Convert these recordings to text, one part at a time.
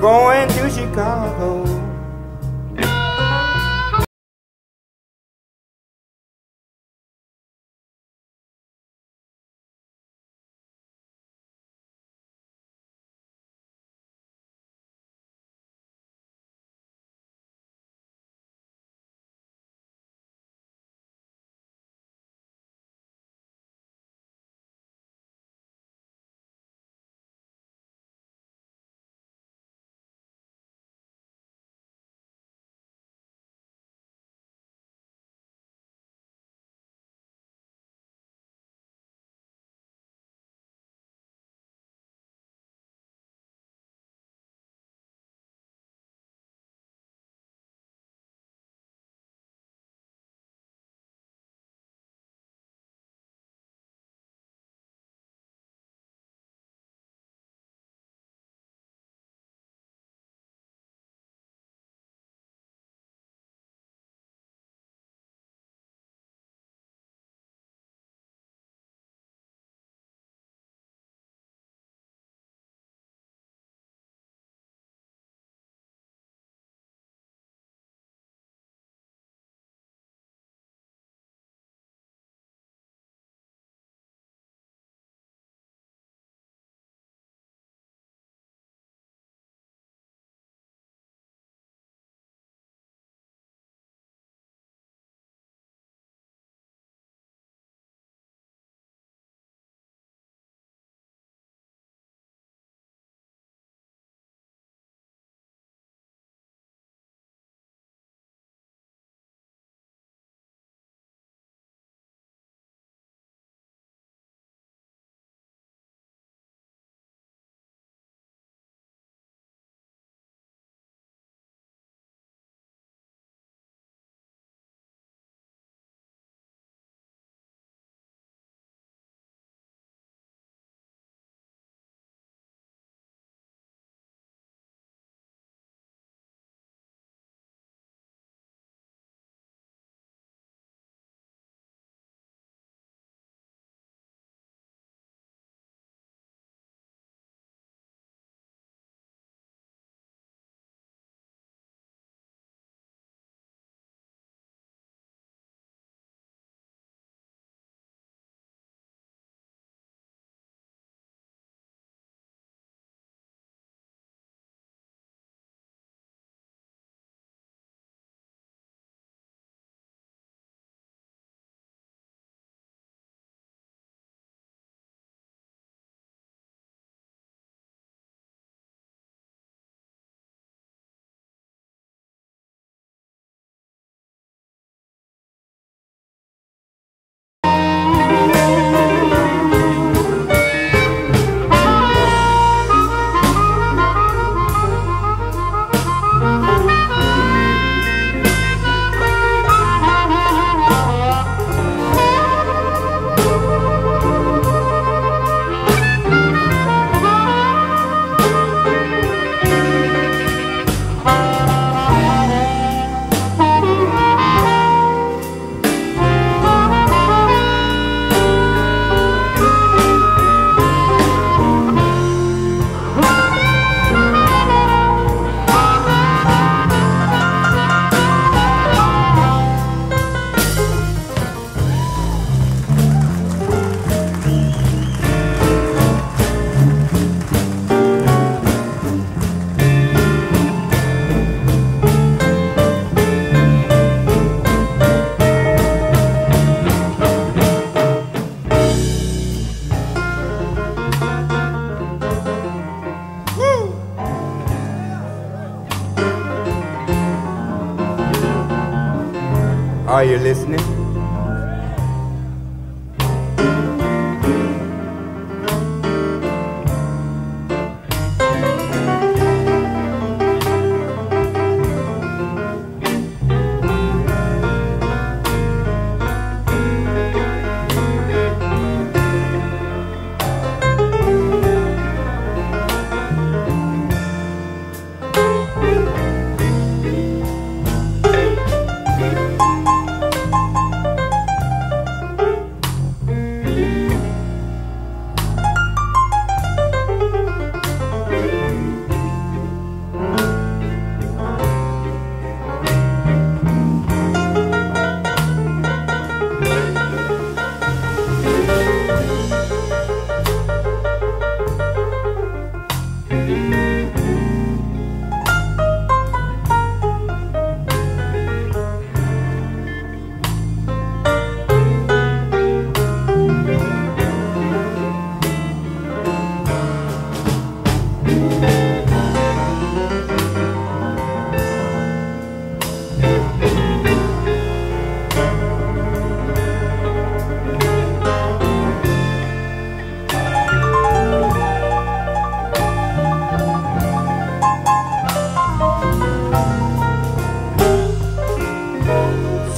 going to Chicago.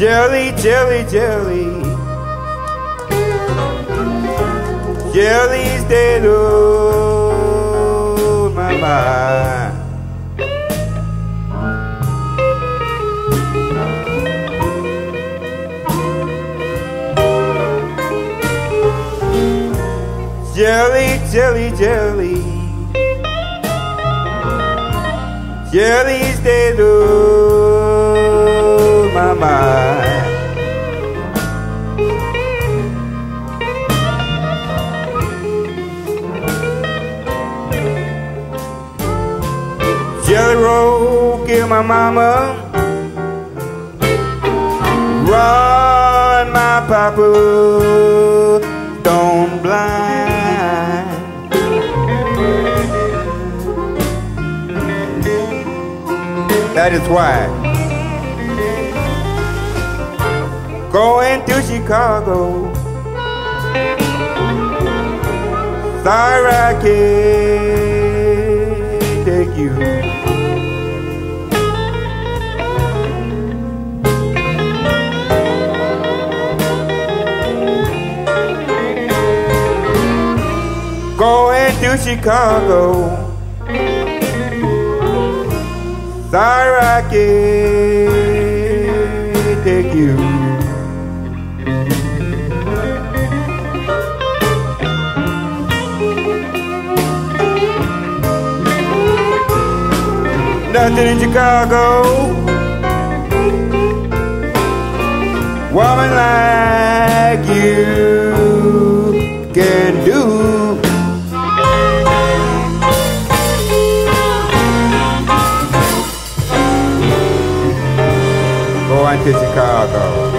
Jelly, jelly, jelly. Jelly's dead on my mind. Jelly, jelly, jelly. Jelly's dead on my mama. Run, my papa, don't blind. That is why. Going to Chicago. Sorry Chicago. Sorry I can't take you. Nothing in Chicago. Woman like you can do. Chicago.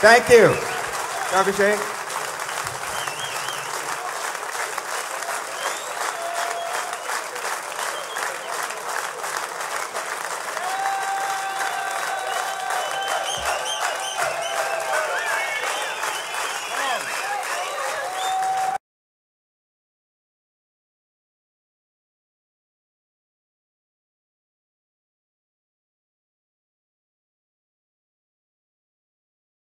Thank you. Shane.